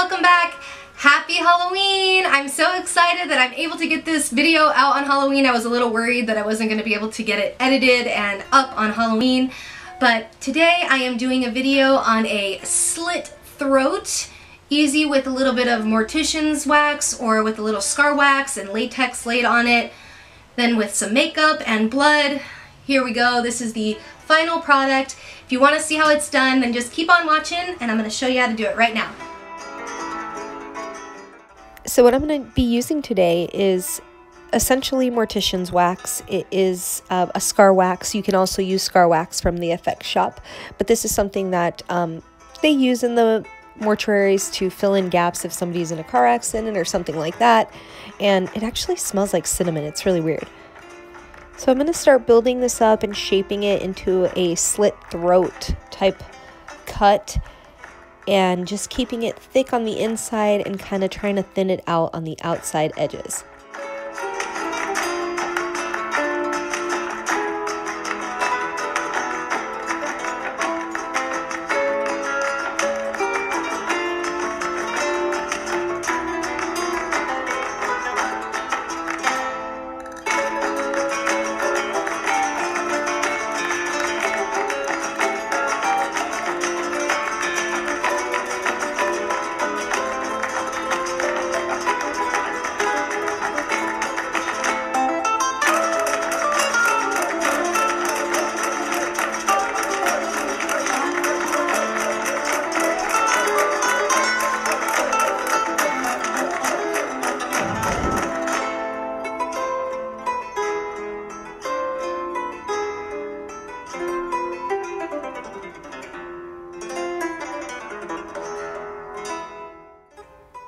welcome back. Happy Halloween! I'm so excited that I'm able to get this video out on Halloween. I was a little worried that I wasn't going to be able to get it edited and up on Halloween. But today I am doing a video on a slit throat. Easy with a little bit of mortician's wax or with a little scar wax and latex laid on it. Then with some makeup and blood. Here we go. This is the final product. If you want to see how it's done, then just keep on watching and I'm going to show you how to do it right now. So what I'm going to be using today is essentially mortician's wax. It is uh, a scar wax. You can also use scar wax from the FX shop, but this is something that um, they use in the mortuaries to fill in gaps if somebody's in a car accident or something like that. And it actually smells like cinnamon. It's really weird. So I'm going to start building this up and shaping it into a slit throat type cut and just keeping it thick on the inside and kind of trying to thin it out on the outside edges.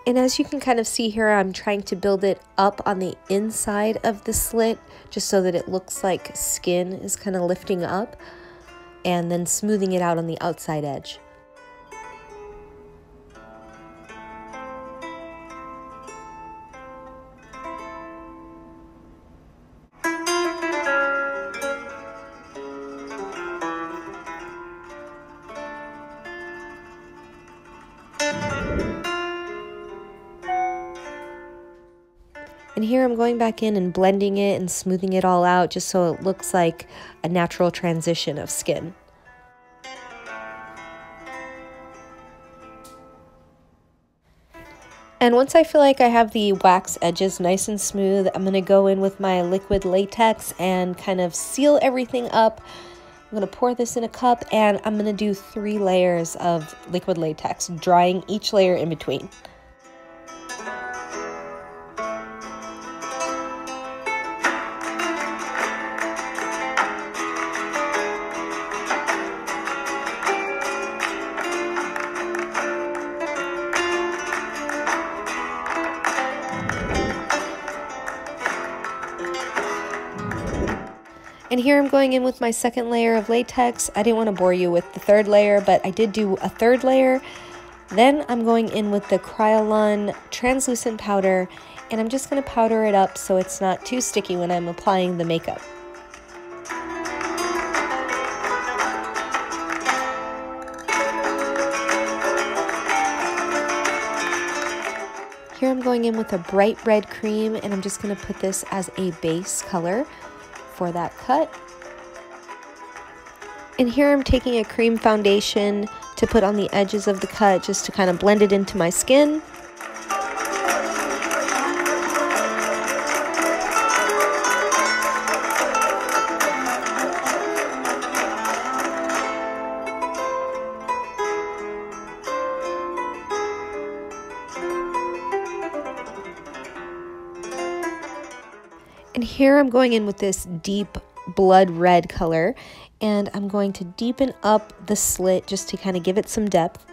And as you can kind of see here, I'm trying to build it up on the inside of the slit just so that it looks like skin is kind of lifting up and then smoothing it out on the outside edge. Here I'm going back in and blending it and smoothing it all out just so it looks like a natural transition of skin. And once I feel like I have the wax edges nice and smooth, I'm going to go in with my liquid latex and kind of seal everything up. I'm going to pour this in a cup and I'm going to do three layers of liquid latex, drying each layer in between. And here I'm going in with my second layer of latex. I didn't want to bore you with the third layer, but I did do a third layer. Then I'm going in with the Kryolan translucent powder, and I'm just going to powder it up so it's not too sticky when I'm applying the makeup. Here I'm going in with a bright red cream, and I'm just going to put this as a base color for that cut. And here I'm taking a cream foundation to put on the edges of the cut just to kind of blend it into my skin. And here I'm going in with this deep blood red color and I'm going to deepen up the slit just to kind of give it some depth.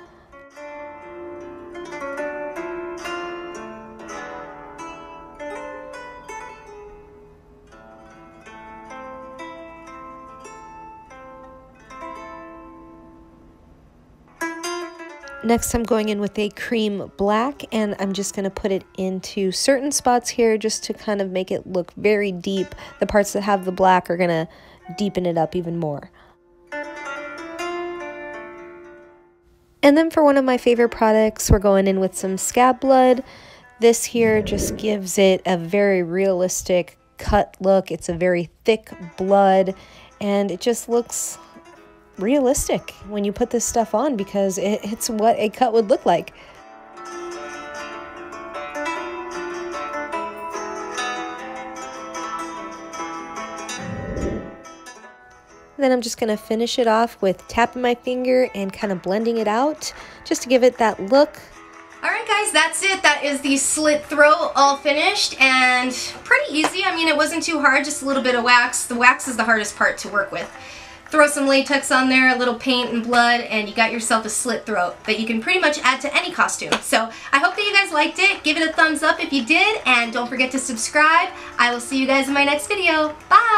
Next, I'm going in with a cream black and I'm just going to put it into certain spots here just to kind of make it look very deep. The parts that have the black are going to deepen it up even more. And then for one of my favorite products, we're going in with some scab blood. This here just gives it a very realistic cut look. It's a very thick blood and it just looks realistic when you put this stuff on because it, it's what a cut would look like. Then I'm just going to finish it off with tapping my finger and kind of blending it out just to give it that look. Alright guys, that's it. That is the slit throat all finished and pretty easy. I mean, it wasn't too hard, just a little bit of wax. The wax is the hardest part to work with. Throw some latex on there, a little paint and blood, and you got yourself a slit throat that you can pretty much add to any costume. So I hope that you guys liked it. Give it a thumbs up if you did, and don't forget to subscribe. I will see you guys in my next video. Bye!